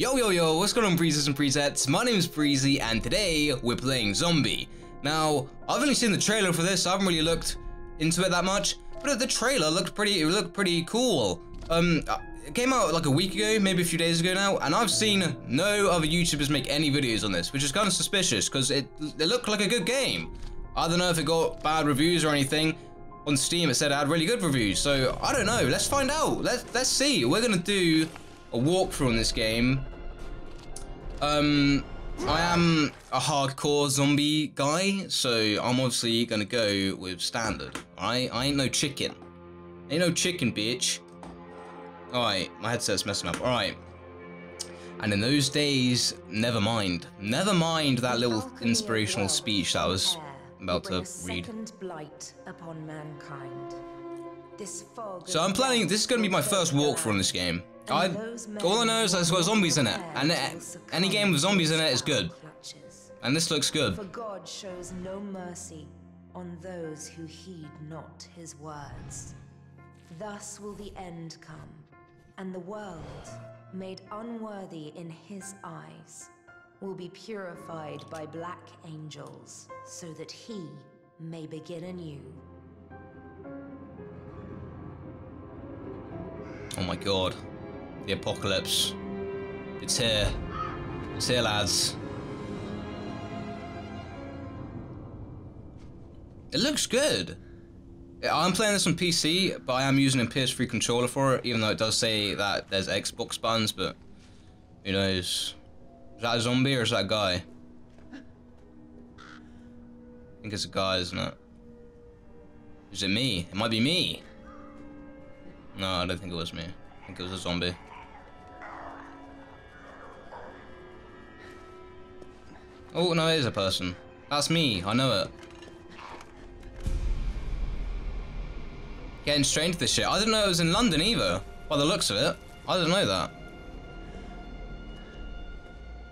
Yo yo yo, what's going on Breezes and Presets? My name is Breezy and today we're playing Zombi. Now, I've only seen the trailer for this, I haven't really looked into it that much, but the trailer looked pretty, it looked pretty cool. Um, uh, it came out like a week ago, maybe a few days ago now, and I've seen no other YouTubers make any videos on this, which is kind of suspicious because it, it looked like a good game. I don't know if it got bad reviews or anything. On Steam it said it had really good reviews, so I don't know. Let's find out. Let's let's see. We're gonna do a walkthrough on this game. Um, I am a hardcore zombie guy, so I'm obviously gonna go with standard. Alright, I ain't no chicken. Ain't no chicken, bitch. Alright, my headset's messing up. Alright. And in those days, never mind. Never mind that little inspirational speech that I was about to read. So I'm planning, this is going to be my first walkthrough on this game. I, all I know is that it's got zombies in it, and any game with zombies in it is good. And this looks good. For God shows no mercy on those who heed not his words. Thus will the end come, and the world, made unworthy in his eyes, will be purified by black angels, so that he may begin anew. Oh my god. The apocalypse. It's here. It's here, lads. It looks good. I'm playing this on PC, but I am using a PS3 controller for it, even though it does say that there's Xbox buttons, but who knows. Is that a zombie or is that a guy? I think it's a guy, isn't it? Is it me? It might be me. No, I don't think it was me. I think it was a zombie. Oh, no, it is a person. That's me. I know it. Getting straight into this shit. I didn't know it was in London either. By the looks of it. I didn't know that.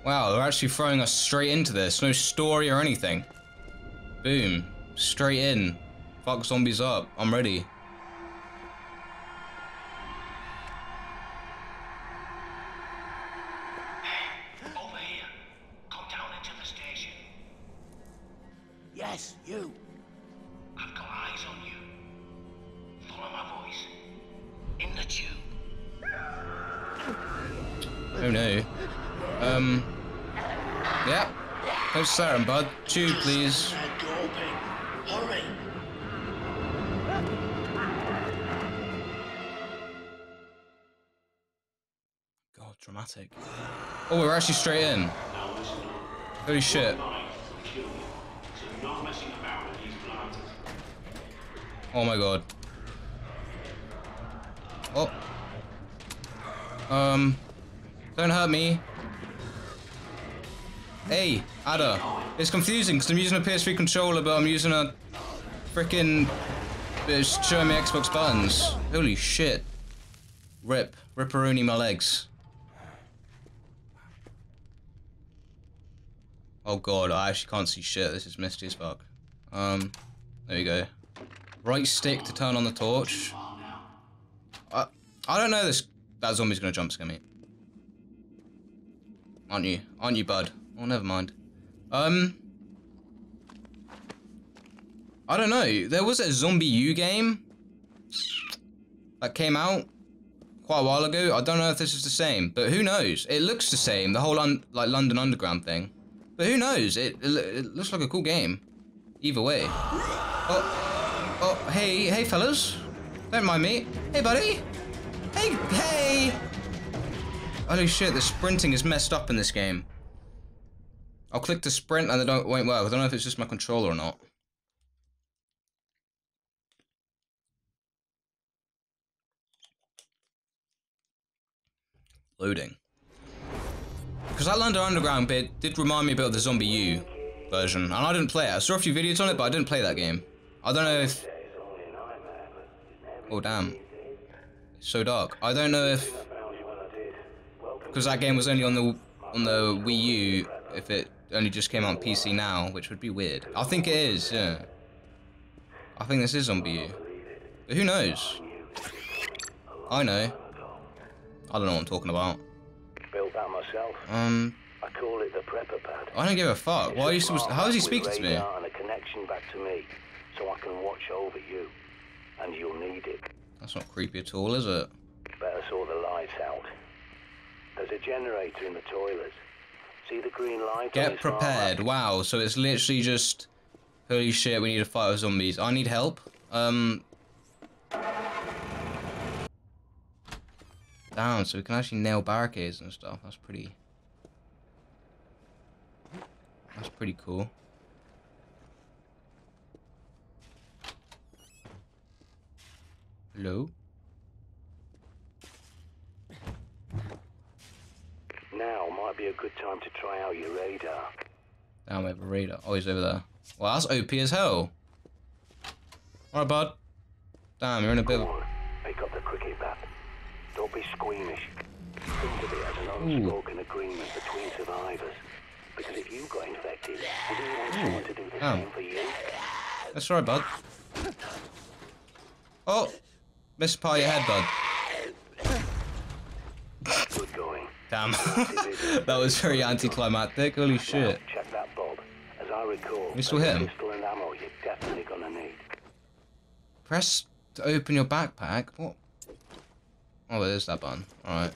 Wow, they're actually throwing us straight into this. No story or anything. Boom. Straight in. Fuck zombies up. I'm ready. Oh no. Um. Yeah. No siren, bud. Tube, please. God, dramatic. Oh, we're actually straight in. Holy shit. Oh my god. Oh. Um. Don't hurt me. Hey, Ada. It's confusing because I'm using a PS3 controller, but I'm using a freaking. It's showing me Xbox buttons. Holy shit. Rip. Ripperoni my legs. Oh god, I actually can't see shit. This is misty as fuck. Um, there you go. Right stick to turn on the torch. I, I don't know this. That zombie's gonna jump scare me. Aren't you? Aren't you, bud? Oh, never mind. Um, I don't know. There was a ZombiU game that came out quite a while ago. I don't know if this is the same, but who knows? It looks the same. The whole like London Underground thing. But who knows? It, it, it looks like a cool game. Either way. Oh, oh, hey, hey, fellas. Don't mind me. Hey, buddy. Hey, hey. Holy shit, the sprinting is messed up in this game. I'll click to sprint and it don't won't work. I don't know if it's just my controller or not. Loading. Because that London Underground bit did remind me a bit of the ZombiU version, and I didn't play it. I saw a few videos on it, but I didn't play that game. I don't know if... Oh, damn. It's so dark. I don't know if... Because that game was only on the on the Wii U, if it only just came out on PC now, which would be weird. I think it is, yeah. I think this is ZombiU. But who knows? I know. I don't know what I'm talking about. Built that myself. Um, I call it the prepper pad. I don't give a fuck. Why are you supposed? How is he speaking to me? And a connection back to me, so I can watch over you. And you'll need it. That's not creepy at all, is it? Better sort the lights out. There's a generator in the toilets. See the green light? Get prepared. Wow. So it's literally just, holy shit, we need to fight with zombies. I need help. Um. Down, So we can actually nail barricades and stuff. That's pretty. That's pretty cool. Hello. Now might be a good time to try out your radar. Damn, we have a radar. Oh, he's over there. Well, that's OP as hell. Alright, bud. Damn, you're in a bit of... on, pick up the cricket bat. Don't be squeamish. Think of it as an Ooh. agreement between survivors. Because if you got infected, would you want someone to do the Oh. same for you? That's right, bud. Oh! Missed part of your head, bud. Good going. Damn. that was very anticlimactic. Holy shit. check that, Bob. As I recall, You still hit him? and ammo you're definitely gonna need. Press to open your backpack. What? Oh, there's that button. Alright.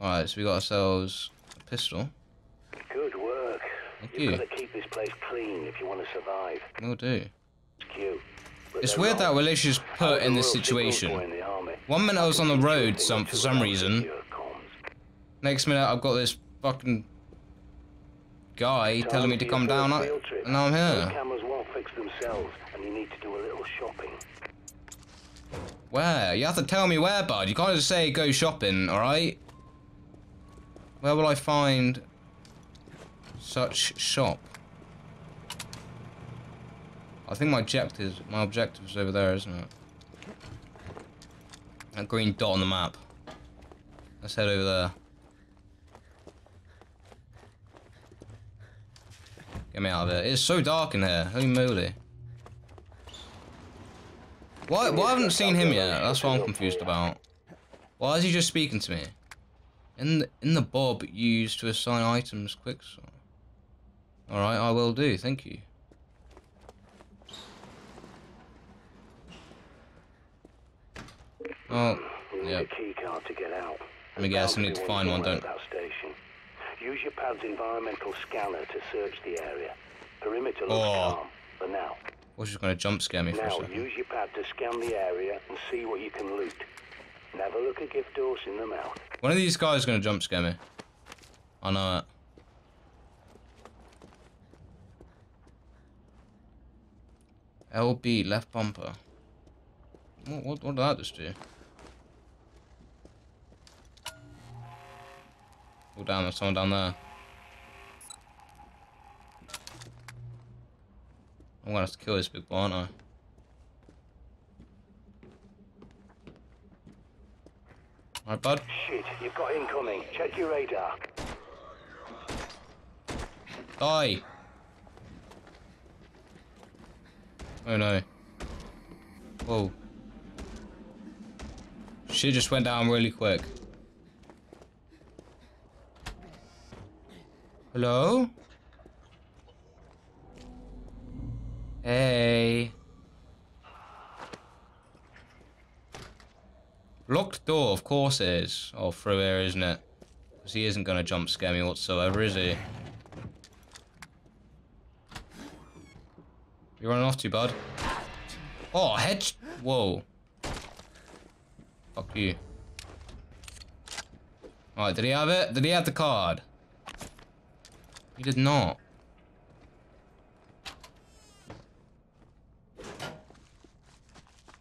Alright, so we got ourselves a pistol. Good work. Thank You've you. got to keep this place clean if you want to survive. We'll do. It's cute. But It's weird that we're literally just put in this I'm a real signal boy situation. in the army. One minute I was on the road some for some reason. Next minute I've got this fucking guy telling me to come down, I- and now I'm here. cameras won't fix themselves, and you need to do a little shopping. Where? You have to tell me where, bud. You can't just say go shopping, alright? Where will I find such shop? I think my objective, is my objective's over there, isn't it? That green dot on the map. Let's head over there. Get me out of here. It's so dark in here. Holy moly. Why, why haven't I seen him yet? That's what I'm confused about. Why is he just speaking to me? In the, in the bob used to assign items quick. Alright, I will do. Thank you. Oh, You need a key card to get out. Let me guess, I need to find one, don't- at That station. Use your pad's environmental scanner to search the area. Perimeter looks Oh. calm, for now. was just gonna jump scare me for a Now, second. use your pad to scan the area and see what you can loot. Never look a gift horse in the mouth. One of these guys is gonna jump scare me. I know it. LB left bumper. What, what, what did that just do? Oh damn, there's someone down there. I'm gonna have to kill this big boy, aren't I? Alright, bud. Shit, you've got incoming. Check your radar. Die! Oh no. Whoa. She just went down really quick. Hello? Hey. Locked door, of course it is. Oh, through here, isn't it? Because he isn't going to jump scare me whatsoever, is he? You running off to, bud? Oh, hedge! Whoa. Fuck you. Alright, did he have it? Did he have the card? He did not.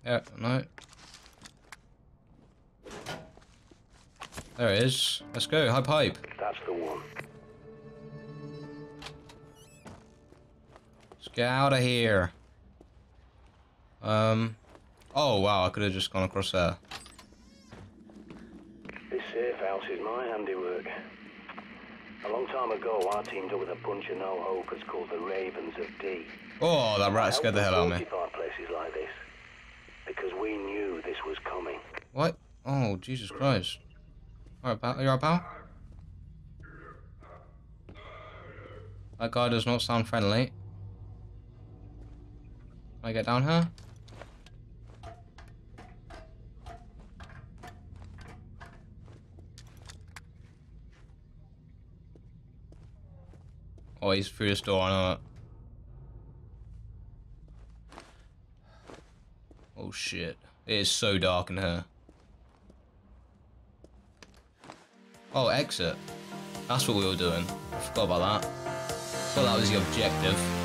Yeah, no. There it is. Let's go, hype hype. That's the one. Let's get out of here. Um. Oh wow, I could have just gone across there. This safe house is my handiwork. A long time ago, our team up with a bunch of no-hopers called the Ravens of Dee. Oh, that rat scared the hell out of me. places like this, because we knew this was coming. What? Oh, Jesus Christ. Alright, pal. Are you alright, pal? That guy does not sound friendly. Can I get down here? Oh, he's I know it. Oh shit. It is so dark in here. Oh, exit. That's what we were doing. I forgot about that. Thought that was the objective.